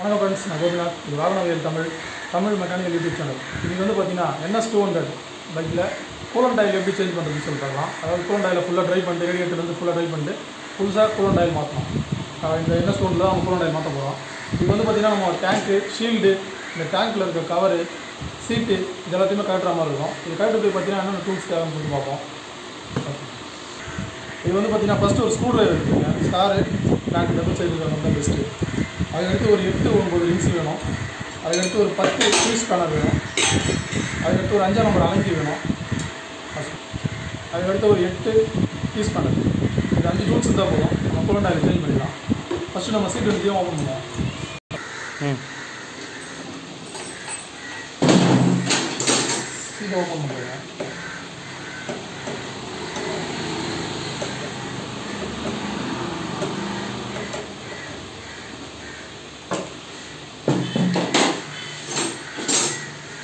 வணக்கம் ஃப்ரெண்ட்ஸ் நான் கோபிநாத். இது வாகனவியல் Tamil Tamil mechanical YouTube channel இன்றைக்கி வந்து பார்த்தீங்கன்னா என்எஸ் டூ ஹண்ட்ரட் பைக்கில் கூலன் டைல் எப்படி சேஞ்ச் பண்ணுறதுன்னு சொல்லி பார்க்கலாம். அதாவது கூலன் டைலை ஃபுல்லாக ட்ரை பண்ணிட்டு ரேடியேட்டர்லேருந்து ஃபுல்லாக ட்ரை பண்ணிட்டு புதுசாக கூலன் டைல் மாற்றணும் இந்த என்எஸ் டூ தான் நம்ம கூலன் டைல் மாற்ற போகிறோம் இது வந்து பார்த்திங்கன்னா நம்ம டேங்க்கு ஷீல்டு இந்த டேங்க்கில் இருக்க கவரு சீட்டு இது எல்லாத்தையுமே கழட்டுற மாதிரி இருக்கும். இது கழட்டு போய் பார்த்தீங்கன்னா என்னென்ன டூல்ஸ் தேவைன்னு சொல்லி பார்ப்போம். இது வந்து பார்த்தீங்கன்னா ஃபஸ்ட்டு ஒரு ஸ்க்ரூ ட்ரைவர் இருக்குங்க ஸ்டாரு டேங்க் டபுள் சைடு இருக்கிறவங்க பெஸ்ட்டு அதுக்கடுத்து ஒரு எட்டு ஒன்பது ரிங்ஸ் வேணும். அதுக்கடுத்து ஒரு பத்து பீஸ் ஸ்பேனர் வேணும். அதுக்கடுத்து ஒரு அஞ்சாம் நம்பர் அலங்கி வேணும். அதுக்கடுத்து ஒரு எட்டு பீஸ் ஸ்பேனர் இது அஞ்சு டூல்ஸ் இருந்தால் போதும். நம்ம கூலண்ட் ஆயில் சேஞ்ச் பண்ணிடலாம். ஃபஸ்ட்டு நம்ம சீட் எடுத்தையும் ஓப்பன் பண்ணுவோம். சீட்டை ஓப்பன்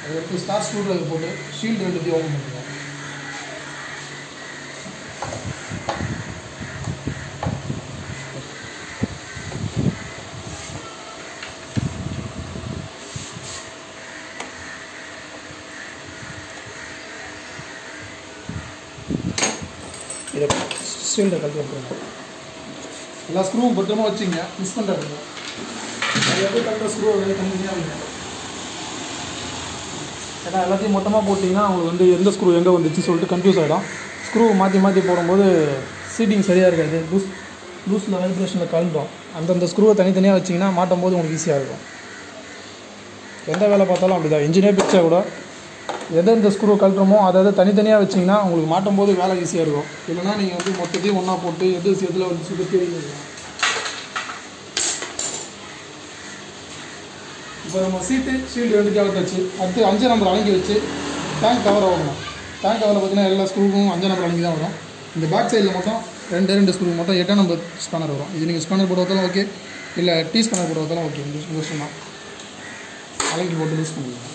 பண்ணுறேங்க எடுத்து ஸ்டார் ஸ்க்ரூ ட்ரைவர் போட்டு ஷீல்டு ரெண்டுத்தையும் ஓப்பன் பண்ணுங்க இதை ஷீல்டை கழட்டி விட்டுருங்க எல்லா ஸ்க்ரூவும் பத்திரமா வச்சுங்க மிஸ் பண்ணுறாங்க அது எப்படி கரெக்டாக ஸ்க்ரூ வந்து தனித்தனியாக வைங்க ஏன்னா எல்லாத்தையும் மொத்தமாக போட்டிங்கன்னா அவங்களுக்கு வந்து எந்த ஸ்க்ரூ எங்கே வந்துச்சு சொல்லிட்டு கன்ஃபியூஸ் ஆகிடும் ஸ்க்ரூ மாற்றி மாற்றி போடும்போது சீட்டிங் சரியாக இருக்காது. லூஸ் லூஸில் வைப்ரேஷனில் கலந்துடும் அந்தந்த ஸ்க்ரூவை தனித்தனியாக வச்சிங்கன்னா மாட்டும் போது உங்களுக்கு ஈஸியாக இருக்கும். எந்த வேலை பார்த்தாலும் அப்படி தான் இன்ஜினே பிடிச்சா கூட எந்தெந்த ஸ்க்ரூ கழட்டுறமோ அதை அதை தனித்தனியாக வச்சிங்கன்னா உங்களுக்கு மாட்டும் போது வேலை ஈஸியாக இருக்கும். இல்லைனா நீங்கள் வந்து மொத்தத்தையும் ஒன்றா போட்டு எது எதில் வந்து சுற்றி இப்போ நம்ம சீட்டு ஷீல்டு ரெண்டு கேவத்தை வச்சு அடுத்து அஞ்சு நம்பர் அலங்கி வச்சு டேங்க் கவர் வாங்கணும் டேங்க் கவரில் பார்த்தீங்கன்னா எல்லா ஸ்க்ரூவும் அஞ்சு நம்பர் அலங்கி தான் வரும். இந்த பேக் சைடில் மட்டும் ரெண்டு ரெண்டு ஸ்க்ரூ மட்டும் எட்டாம் நம்பர் ஸ்பேனர் வரும். இது நீங்கள் ஸ்பேனர் போட்டு வைத்தாலும் ஓகே இல்லை டீ ஸ்பேனர் போட்டு வைத்தாலும் ஓகே இந்த விஷயம் தான். அலங்கி போட்டு யூஸ் பண்ணிக்கலாம்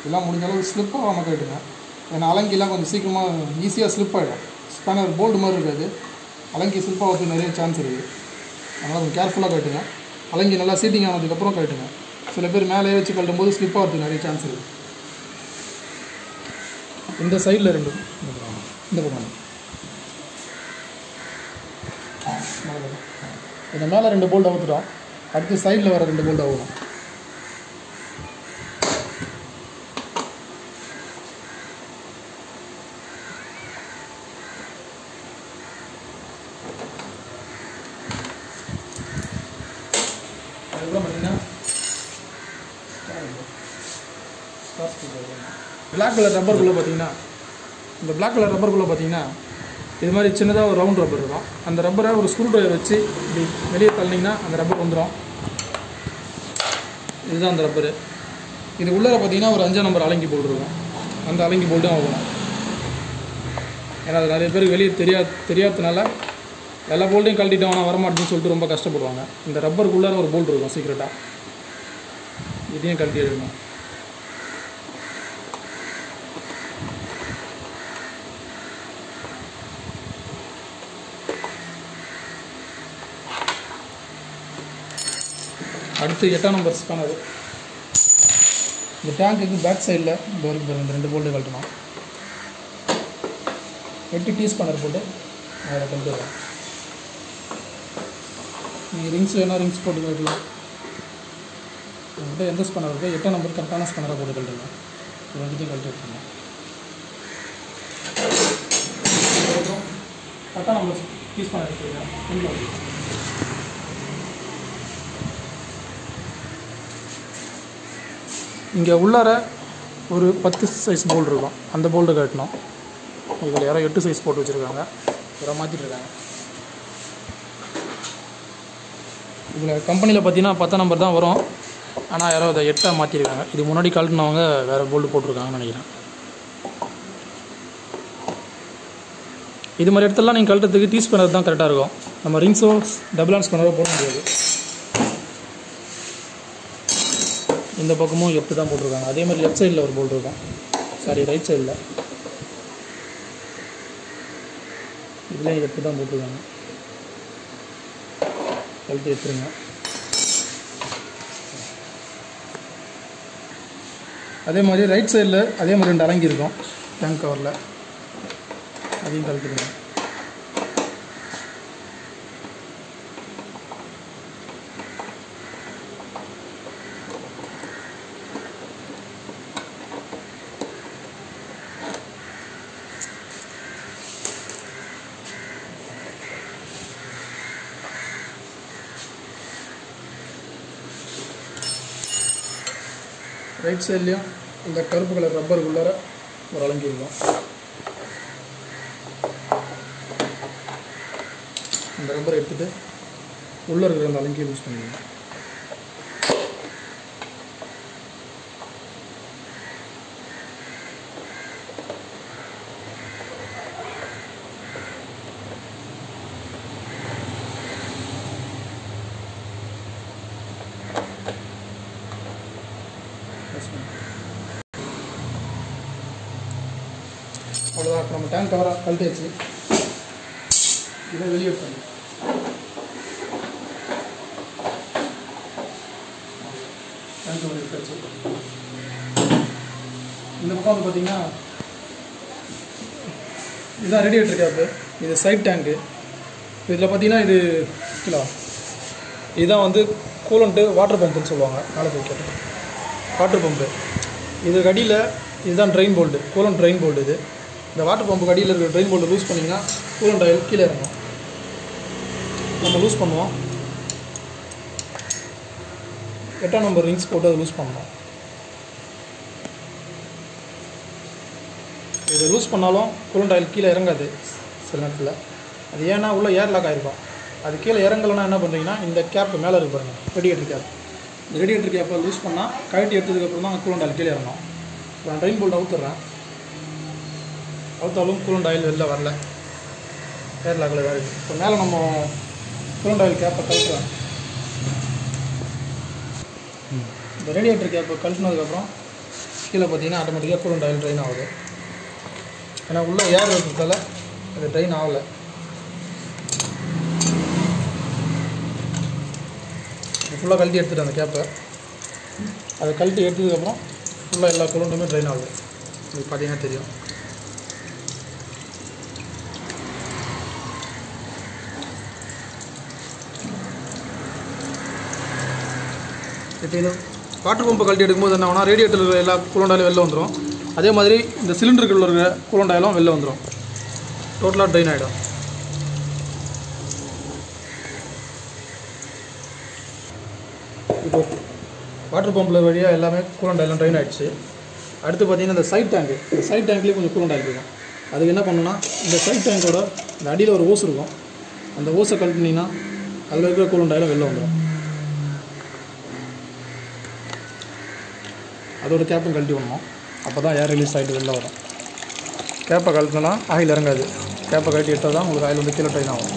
இதெல்லாம் முடிஞ்ச அளவுக்கு ஸ்லிப் ஆகாமல் கேட்டுங்க ஏன்னா அலங்கிலாம் கொஞ்சம் சீக்கிரமாக ஈஸியாக ஸ்லிப் ஆகிடும் ஸ்பேனர் போல்டு மாதிரி இருக்காது. அலங்கி சில்பாவுக்கு நிறைய சான்ஸ் இருக்குது அதனால் கொஞ்சம் கேர்ஃபுல்லாக கட்டுங்க. அலங்கி நல்லா சீட்டிங் ஆனதுக்கப்புறம் கட்டுங்க. சில பேர் மேலே வச்சு கட்டும் போது ஸ்லிப் ஆகிறதுக்கு நிறைய சான்ஸ் இருக்குது இந்த சைடில் ரெண்டு. இந்த பக்கம் இந்த பக்கம் மேலே. மேலே ரெண்டு போல்ட் அவுத்துட்டோம் அடுத்து சைடில் வர ரெண்டு போல்ட் ஆகணும் அதுக்கப்புறம் பார்த்தீங்கன்னா பிளாக் கலர் ரப்பருக்குள்ளே பார்த்தீங்கன்னா இந்த பிளாக் கலர் ரப்பருக்குள்ளே பார்த்தீங்கன்னா இது மாதிரி சின்னதாக ஒரு ரவுண்ட் ரப்பர் இருக்கும். அந்த ரப்பரை ஒரு ஸ்க்ரூ ட்ரைவர் வச்சு இப்படி வெளியே தள்ளினீங்கன்னா அந்த ரப்பர் வந்துடும் இதுதான் அந்த ரப்பரு இது உள்ளே பார்த்தீங்கன்னா ஒரு அஞ்சாம் நம்பர் அலங்கி போல்டு இருக்கும். அந்த அலங்கி போல்ட்டும் ஆகணும். ஏன்னா அது நிறைய பேருக்கு வெளியே தெரியா தெரியாததுனால எல்லா போல்ட்டையும் கழட்டிட்டோம் ஆனால் வரமாட்டேன்னு சொல்லிட்டு ரொம்ப கஷ்டப்படுவாங்க. இந்த ரப்பருக்குள்ளார ஒரு போல்ட் இருக்கும் சீக்கிரட்டாக இதையும் கழட்டி எடுக்கணும். அடுத்து எட்டாம் நம்பர் ஸ்பேனர் இந்த டேங்குக்கு பேக் சைடில் இந்த வரைக்கும் பாருங்கள் இந்த ரெண்டு போல்ட்டு கழட்டணும். எட்டு டீ ஸ்பேனர் போட்டு அதில் வரலாம் நீங்கள் ரிங்ஸ் வேணால் ரிங்ஸ் போட்டு கழட்டலாம். உங்கள்கிட்ட எந்த ஸ்பேனர் இருக்கோ எட்டாம் நம்பர் கரெக்டான ஸ்பேனராக போட்டு கழட்டுங்க இது ரெண்டுத்தையும் கழட்டி எடுத்துங்க கரெக்டாக நம்பர் யூஸ் பண்ண இங்கே உள்ளார ஒரு பத்து சைஸ் போல்டு இருக்கும். அந்த போல்டு கட்டணும். இதில் யாரோ எட்டு சைஸ் போட்டு வச்சுருக்காங்க. யாரோ மாற்றிட்டு இருக்காங்க. இதில் கம்பெனியில் பார்த்தீங்கன்னா பத்தாம் நம்பர் தான் வரும். ஆனால் யாரோ அதை எட்டாக மாற்றிருக்காங்க இது முன்னாடி கழட்டினவங்க வேறு போல்டு போட்டிருக்காங்கன்னு நினைக்கிறேன். இது மாதிரி இடத்துலலாம் நீங்கள் கழட்டுறதுக்கு டீஸ் பண்ணுறது தான் கரெக்டாக இருக்கும். நம்ம ரிங்ஸோ டபுள் ஆன்ஸ் பண்ணவோ போட முடியாது. இந்த பக்கமும் எட்டு தான் போட்டிருக்காங்க. அதே மாதிரி லெஃப்ட் சைடில் ஒரு போல்டு இருக்கும். சாரி ரைட் சைடில் இதுலேயும் எட்டு தான் போட்டிருக்காங்க. கழட்டி எடுத்துருங்க. அதே மாதிரி ரைட் சைடில் அதே மாதிரி ரெண்டு அலங்கி இருக்கும். டேங்க் கவரில் அதையும் கழட்டிடுங்க. ரைட் சைட்லேயும் இந்த கருப்பு கலர் ரப்பர் உள்ளார ஒரு அலங்கி இந்த ரப்பரை எடுத்துகிட்டு உள்ளே இருக்கிற அந்த அலங்கியை யூஸ் பண்ணிக்கணும் Yes, ma'am. அவ்வளோதான் இப்போ நம்ம வந்துட்டாச்சு இதை வெளியே பண்ணு இந்த பக்கம் வந்து பார்த்தீங்கன்னா இதுதான் ரேடியேட்டர் கேப்பு இது சைட் டேங்க்கு இதில் பார்த்தீங்கன்னா இது கிலோ இதுதான் வந்து கூலண்ட்டு வாட்டர் பம்புன்னு சொல்லுவாங்க. மேலே போய் கேட்டேன். வாட்டர் பம்பு இதுக்கு அடியில் இதுதான் drain bolt coolant drain bolt இது. இந்த வாட்டர் பம்புக்கு அடியில் இருக்கிற ட்ரெயின் போல்டு லூஸ் பண்ணிங்கன்னா கூலண்ட் ஆயில் கீழே இறங்கும். நம்ம லூஸ் பண்ணுவோம். எட்டாம் நம்பர் ரிங்ஸ் போட்டு அதை லூஸ் பண்ணணும். இது லூஸ் பண்ணாலும் கூலண்ட் ஆயில் கீழே இறங்காது சில நேரத்தில். அது ஏன்னா உள்ளே ஏர் லாக் ஆகிருக்கும் அது கீழே இறங்கலைன்னா என்ன பண்ணுறீங்கன்னா இந்த கேப் மேலே இருக்கு பாருங்கள் ரெடியேட்டர் கேப் இந்த ரெடியேட்டர் கேப்பை லூஸ் பண்ணால் கழட்டி எடுத்ததுக்கப்புறம் தான் கூலண்ட் ஆயில் கீழே இறங்கும். நான் ட்ரெயின் போல்ட் அவுத்துறேன் அவுத்தாலும் கூலண்ட் ஆயில் வெளில வரல. ஏர் லாக்கில் இருக்குது இப்போ மேலே நம்ம கூலண்ட் ஆயில் கேப்பை கழட்டுறேன் இந்த ரேடியேட்டர் கேப்பை கழட்டினதுக்கப்புறம் கீழே பார்த்தீங்கன்னா ஆட்டோமேட்டிக்காக கூலண்ட் ஆயில் ட்ரெயின் ஆகுது. ஏன்னா உள்ளே ஏர் இருக்கிறதால அது ட்ரெயின் ஆகலை. ஃபுல்லாக கழட்டி எடுத்துட்டேன் அந்த கேப்பை. அதை கழட்டி எடுத்ததுக்கப்புறம் ஃபுல்லாக எல்லா கூலண்ட்டுமே ட்ரெயின் ஆகுது. உங்களுக்கு பார்த்தீங்கன்னா தெரியும். இப்போ காற்று பம்பை கழட்டி எடுக்கும்போது என்ன ஆகும்னா ரேடியேட்டரில் எல்லா கூலண்டாயிலும் வெளில வந்துடும் அதே மாதிரி இந்த சிலிண்டருக்குள்ள இருக்கிற கூலண்டாயிலும் வெளில வந்துடும் டோட்டலாக ட்ரெயின் ஆகிடும் இப்போ வாட்டர் பம்பில் வழியாக எல்லாமே கூலண்ட் ஆயிலும் ட்ரெயின் ஆகிடுச்சு அடுத்து பார்த்தீங்கன்னா இந்த சைட் டேங்க் இந்த சைட் டேங்க்லேயே கொஞ்சம் கூலண்ட் ஆகிருக்கும் அதுக்கு என்ன பண்ணணும்னா இந்த சைட் டேங்கோட இந்த அடியில் ஒரு ஓஸ் இருக்கும். அந்த ஓஸை கழட்டினீங்கன்னா அதில் இருக்கிற கூலண்ட் ஆயிலும் வெளில வந்துடும் அதோட கேப்பும் கழட்டி விடணும். அப்போ தான் ஏர் ரிலீஸ் ஆகிட்டு வெளில வரும். கேப்பை கழட்டினா ஆயில் இறங்காது. கேப்பை கழட்டி எடுத்தால் தான் உங்களுக்கு ஆயில் வந்து கீழே ட்ரெயின் ஆகும்.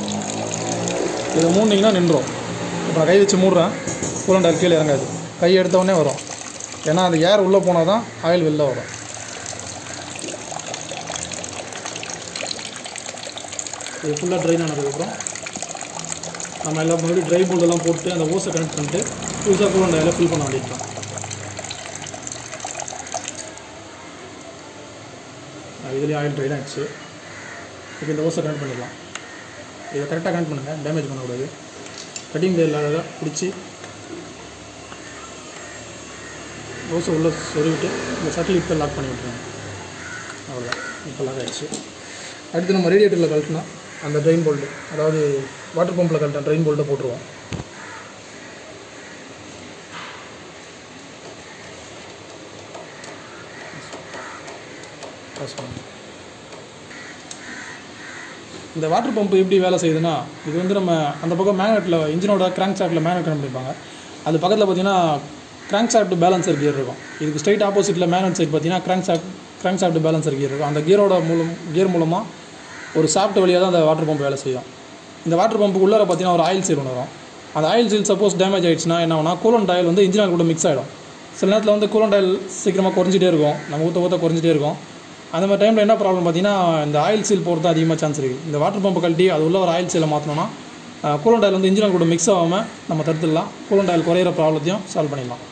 இதை மூடினீங்கன்னா நின்றோம். இப்போ நான் கை வச்சு மூடுறேன். கூலண்ட் ஆயில் கீழே இறங்காது. கை எடுத்தவொடனே வரும். ஏன்னா அது ஏர் உள்ளே போனால் தான் ஆயில் வெளில வரும். இது ஃபுல்லாக ட்ரைன் ஆனதுக்கப்புறம் நம்ம எல்லாம் மறுபடியும் ட்ரை போல்டெல்லாம் போட்டு அந்த ஓஸை கனெக்ட் பண்ணிட்டு புதுசாக கூலண்ட் ஆயிலை ஃபில் பண்ண வேண்டியிருக்கோம் இதுலேயே ஆயில் ட்ரைன் ஆகிடுச்சு இப்போ இந்த ஓசை கனெக்ட் பண்ணிடலாம் இதை கரெக்டாக கனெக்ட் பண்ணுங்கள் டேமேஜ் பண்ணக்கூடாது. கட்டிங் இல்லாத பிடிச்சி ஓசை உள்ளே சொருவிட்டு இந்த சட்டில் இப்போ லாக் பண்ணி விட்டுருங்க. அவ்வளோதான் இப்போ லாக் ஆகிடுச்சு அடுத்து நம்ம ரேடியேட்டரில் கழட்டினா அந்த ட்ரெயின் போல்ட்டு அதாவது வாட்டர் பம்பில் கழட்டின ட்ரெயின் போல்ட்டை போட்டுருவோம். இந்த வாட்டர் பம்ப் எப்படி வேலை செய்யுதுன்னா இது வந்து நம்ம அந்த பக்கம் மேக்னெட்டில் இன்ஜினோட கிராங்க் சாட்டில் மேக்னெட் கண்டுபிடிப்பாங்க அது பக்கத்தில் பார்த்தீங்கன்னா கிராங்க் சாஃப்ட் பேலன்சர் கியர் இருக்கும். இதுக்கு ஸ்ட்ரைட் ஆப்போசிட்டில் மேக்னெட் சைட் பார்த்தீங்கன்னா crank shaft crank shaft balancer gear இருக்கும். அந்த கியரோட மூலம் கியர் மூலமாக ஒரு சாஃப்ட் வழியாக தான் அந்த வாட்டர் பம்ப் வேலை செய்யும். இந்த வாட்டர் பம்புக்கு உள்ளார பார்த்தீங்கன்னா ஒரு ஆயில் சீல் ஒன்று வரும். அந்த ஆயில் சீல் சப்போஸ் டேமேஜ் ஆயிடுச்சுன்னா என்ன ஆகும்னா கூலண்ட் ஆயில் வந்து இன்ஜின் ஆயில் கூட மிக்ஸ் ஆகிடும் சில நேரத்தில் வந்து கூலண்ட் ஆயில் சீக்கிரமாக குறைஞ்சிட்டே இருக்கும். நம்ம ஊற்ற ஊற்ற குறைஞ்சிட்டே இருக்கும். அந்த மாதிரி டைமில் என்ன ப்ராப்ளம் பார்த்தீங்கன்னா இந்த ஆயில் சீல் போகிறது அதிகமாக சான்ஸ் இருக்குது இந்த வாட்டர் பம்பை கழட்டி அது உள்ள ஒரு ஆயில் சீலை மாற்றணும்னா கூலண்ட் ஆயில் வந்து இன்ஜின் கூட மிக்ஸ் ஆகாமல் நம்ம தடுத்துடலாம். கூலண்ட் ஆயில் குறையிற ப்ராப்ளத்தையும் சால்வ் பண்ணிடலாம்.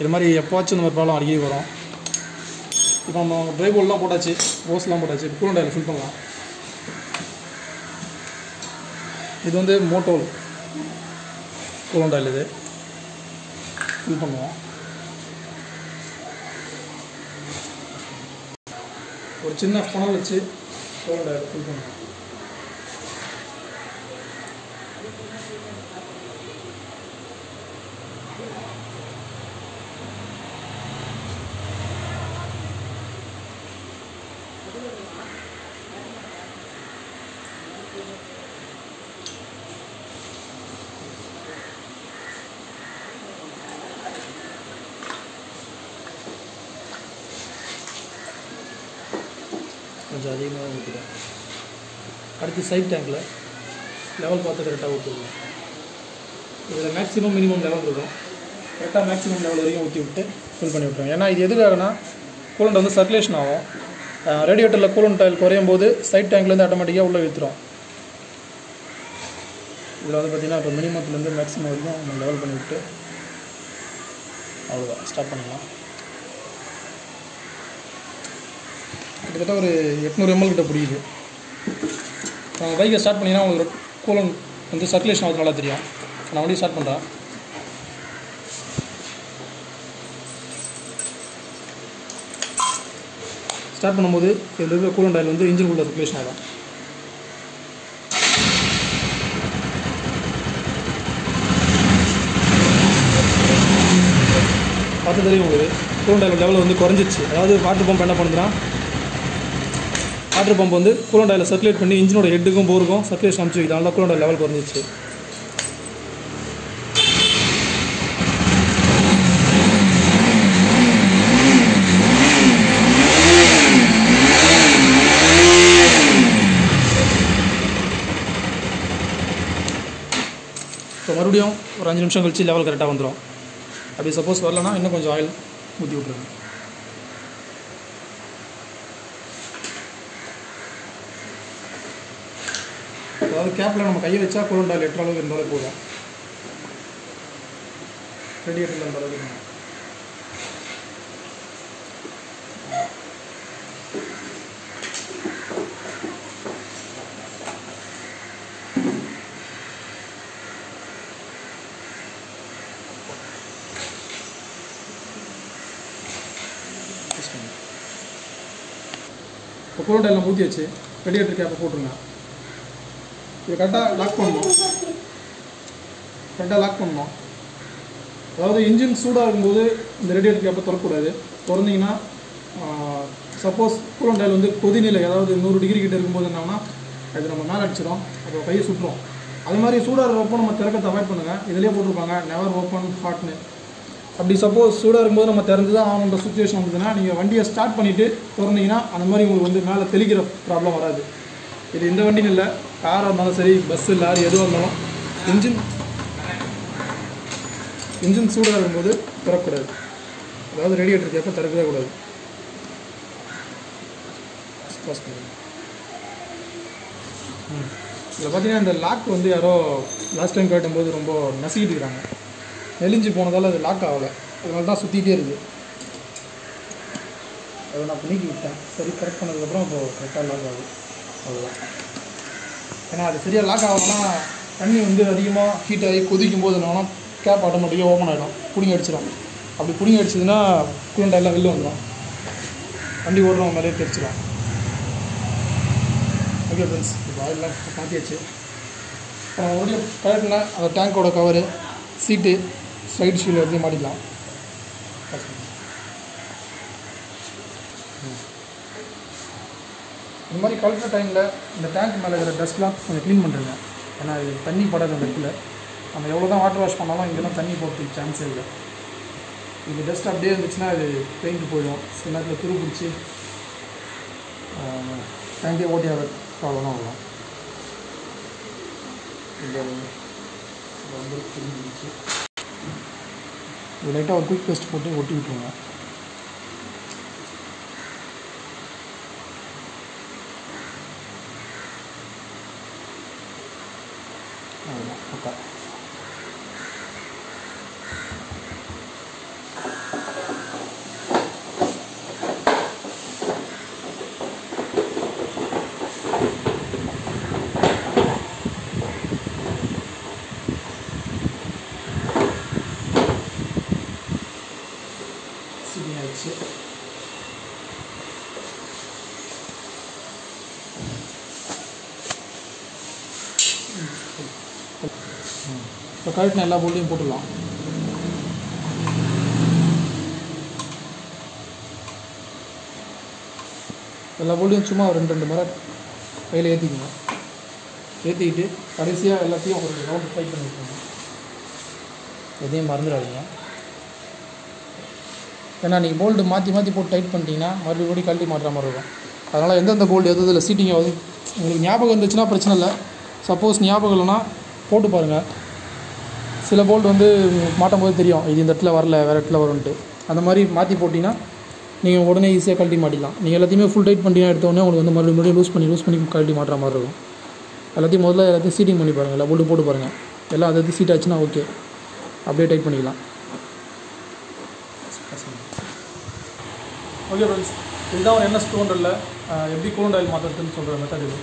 இது மாதிரி எப்போச்சும் இந்த மாதிரி ப்ராப்ளம் அடிக்கடி வரும். இப்போ நம்ம ட்ரை போல்லாம் போட்டாச்சு ரோஸ்லாம் போட்டாச்சு கூலண்ட் ஆயில் ஃபில் பண்ணலாம். இது வந்து மோட்டோல் கூலண்ட் ஆயில் இது. ஃபில் பண்ணுவோம். ஒரு சின்ன ஃபனல் வச்சு கூலண்ட் ஆயில் கொஞ்சம் அதிகமாக ஊற்றிடும் அடுத்து சைட் டேங்கில் லெவல் பார்த்து கரெக்டாக ஊற்றுவோம் இதில் மேக்ஸிமம் மினிமம் லெவல் இருக்கும் கரெக்டாக மேக்ஸிமம் லெவல் வரைக்கும் ஊற்றி விட்டு ஃபில் பண்ணி விட்ருவோம் ஏன்னா இது எதுக்காகனா கூலண்ட் வந்து சர்க்குலேஷன் ஆகும். ரேடியேட்டரில் கூலண்ட் ஆயில் குறையும் போது சைட் டேங்க்லேருந்து ஆட்டோமேட்டிக்காக உள்ளே விற்றுரும் இதில் வந்து பார்த்திங்கன்னா இப்போ மினிமத்துலேருந்து மேக்ஸிமம் வரைக்கும் நம்ம லெவல் பண்ணி விட்டு அவ்வளோதான் ஸ்டார்ட் பண்ணலாம் கிட்டத்தட்ட ஒரு எட்நூறு எம்எல் கிட்ட பிடிக்குது. நாங்கள் பைக்கை ஸ்டார்ட் பண்ணிங்கன்னா உங்களுக்கு கூலன் வந்து சர்க்குலேஷன் ஆகுது நல்லா தெரியும். நான் வண்டி ஸ்டார்ட் பண்ணுறேன் ஸ்டார்ட் பண்ணும்போது இதில் இருக்கிற கூலண்ட் ஆயில் வந்து இன்ஜின் உள்ள சர்க்குலேஷன் ஆகும் பார்த்து தெரியும் உங்களுக்கு. கூலண்ட் ஆயில் லெவல் வந்து குறைஞ்சிச்சு அதாவது வாட்டர் பம்ப் என்ன பண்ணுதுன்னா வாட்டர் பம்ப் வந்து கூலண்ட் ஆயில் சர்க்குலேட் பண்ணி இன்ஜினோட ஹெட்டுக்கும் போருக்கும் சர்க்குலேஷன் அமைச்சு வைக்குது அதனால கூலண்ட் ஆயில் லெவல் குறைஞ்சிச்சு இப்போ மறுபடியும் ஒரு அஞ்சு நிமிஷம் கழிச்சு லெவல் கரெக்டாக வந்துடும் அப்படி சப்போஸ் வரலன்னா இன்னும் கொஞ்சம் ஆயில் ஊற்றி விட்ருங்க அதாவது கேப்பில் நம்ம கையை வச்சா கூலண்ட் ஆயில் அளவுக்கு இருந்தாலே போதும். ரேடியேட்டரில் அந்த அளவுக்கு இப்போ கூலண்ட் ஆயில் ஊற்றி வச்சு ரேடியேட்டர் கேப்பை போட்டுருங்க. இது கரெக்டாக லாக் பண்ணணும். கரெக்டாக லாக் பண்ணணும். அதாவது இன்ஜின் சூடாக இருக்கும்போது இந்த ரேடியேட்டர் கேப்பை திறக்கூடாது திறந்தீங்கன்னா சப்போஸ் கூலண்ட் ஆயில் வந்து கொதிநிலை அதாவது நூறு டிகிரி கிட்ட இருக்கும்போது என்னன்னா அது நம்ம மேலே அடிச்சிடும். அப்புறம் கையை சுட்டுரும். அது மாதிரி சூடாக இருக்கிறப்போ நம்ம திறக்கத்தை அவாய்ட் பண்ணுங்கள் இதுலேயே போட்டிருப்பாங்க நெவர் ஓப்பன் ஹாட்னு அப்படி சப்போஸ் சூடாக இருக்கும்போது நம்ம திறந்து தான் ஆகணுன்ற சுச்சுவேஷன் வந்ததுன்னா நீங்கள் வண்டியை ஸ்டார்ட் பண்ணிவிட்டு திறந்தீங்கன்னா அந்த மாதிரி உங்களுக்கு வந்து மேலே தெளிக்கிற ப்ராப்ளம் வராது. இது இந்த வண்டின்னு இல்லை. காராக இருந்தாலும் சரி பஸ்ஸு லாரி எதுவாக இருந்தாலும் இன்ஜின் இன்ஜின் சூடாக இருக்கும்போது திறக்கூடாது அதாவது ரேடியேட்டர் கேப்ப திறக்கவே கூடாது. ம் இதில் பார்த்தீங்கன்னா இந்த லாக் வந்து யாரோ லாஸ்ட் டைம் கேட்டும்போது ரொம்ப நசுக்கிட்டு இருக்கிறாங்க நெலிஞ்சு போனதால் அது லாக் ஆகலை. அதனால தான் சுற்றிட்டே இருக்குது அதை நான் பண்ணிக்கி விட்டேன் சரி கரெக்ட் பண்ணதுக்கப்புறம் இப்போ கரெக்டாக லாக் ஆகுது அவ்வளோதான் ஏன்னா அது சரியாக லாக் ஆகணும்னா தண்ணி வந்து அதிகமாக ஹீட் ஆகி கொதிக்கும் போது என்னன்னா கேப் ஆட்டோமேட்டிக்காக ஓப்பன் ஆகிடும் பிடிங்கி அடிச்சிடும். அப்படி பிடிங்கி அடிச்சதுன்னா கூலண்ட் எல்லாம் வெளில வந்துடும் வண்டி ஓடுறவங்க மேலே தெரிச்சிடும் ஓகே ஃப்ரெண்ட்ஸ் இப்போ ஆயிலெலாம் மாற்றியாச்சு அப்புறம் மறுபடியும் கரெக்ட்னா அந்த டேங்கோட கவரு சீட்டு சைடு ஷீல் எல்லாத்தையும் மாட்டிக்கலாம். இந்த மாதிரி கலக்கிற டைமில் இந்த டேங்க் மேலே இருக்கிற டஸ்ட்லாம் கொஞ்சம் க்ளீன் பண்ணுறேங்க ஏன்னா இது தண்ணி படாத அந்த இடத்துல. நம்ம எவ்வளோ தான் வாட்டர் வாஷ் பண்ணாலும் இங்கெல்லாம் தண்ணி போகிறதுக்கு சான்ஸே இல்லை. இது டஸ்ட் அப்படியே இருந்துச்சுன்னா அது பெயிண்ட் போயிடும். சில நேரத்தில் துரு பிடிச்சி டேங்கே ஓட்டி ஆகிற ப்ராப்ளம்லாம் வரும். இந்த வந்து லைட்டாக ஒரு குயிக் பேஸ்ட் போட்டு ஒட்டி விட்டுருவோம் அவ்வளோதான் பக்கா சரி ஆயிடுச்சு கழட்டின எல்லா போல்ட்டையும் போட்டுடலாம். எல்லா போல்ட்டையும் சும்மா ஒரு ரெண்டு ரெண்டு முறை கையில் ஏற்றிக்கணும் ஏற்றிக்கிட்டு கடைசியாக எல்லாத்தையும் ஒரு ரவுண்டு டைட் பண்ணி விட்டுருங்க எதையும் மறந்துடாதீங்க. ஏன்னா நீங்கள் போல்டு மாற்றி மாற்றி போட்டு டைட் பண்ணிட்டீங்கன்னா மறுபடியும் மறுபடியும் கழட்டி மாட்டுற மாதிரி இருக்கும் அதனால் எந்தெந்த போல்டு எது இதில் சீட்டிங் ஆகுது உங்களுக்கு ஞாபகம் இருந்துச்சுன்னா பிரச்சனை இல்லை. சப்போஸ் ஞாபகம் இல்லைன்னா போட்டு பாருங்கள் சில போல்ட் வந்து மாட்டும் போது தெரியும். இது இந்த இடத்துல வரல வேறு இடத்துல வரும்ன்ட்டு. அந்த மாதிரி மாற்றி போட்டிங்கன்னா நீங்கள் உடனே ஈஸியாக கழட்டி மாட்டிக்கலாம். நீங்கள் எல்லாத்தையுமே ஃபுல் டைட் பண்ணிட்டீங்கன்னா எடுத்தோடனே உங்களுக்கு வந்து மறுபடியும் மறுபடியும் லூஸ் பண்ணி லூஸ் பண்ணி கழட்டி மாட்டுற மாதிரி இருக்கும். எல்லாத்தையும் முதல்ல எல்லாத்தையும் சீட்டிங் பண்ணி பாருங்கள் எல்லா போல்ட்டு போட்டு பாருங்கள் எல்லாம் அது சீட் ஆச்சுன்னா ஓகே அப்படியே டைட் பண்ணிக்கலாம். ஓகே ஃப்ரெண்ட்ஸ் இதுதான் ஒரு என்எஸ் டூ ஹண்ட்ரடில் எப்படி கூலண்ட் ஆயில் மாற்றுறதுன்னு சொல்கிற மெத்தட் இது.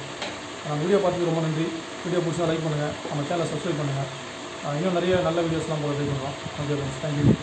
வீடியோ பார்த்துக்கு ரொம்ப நன்றி. வீடியோ பிடிச்சா லைக் பண்ணுங்கள் நம்ம சேனலை சப்ஸ்கிரைப் பண்ணுங்கள் இன்னும் நிறைய நல்ல வீடியோஸ்லாம் போகிறதுக்கு ஓகே ஃப்ரெண்ட்ஸ் தேங்க்யூ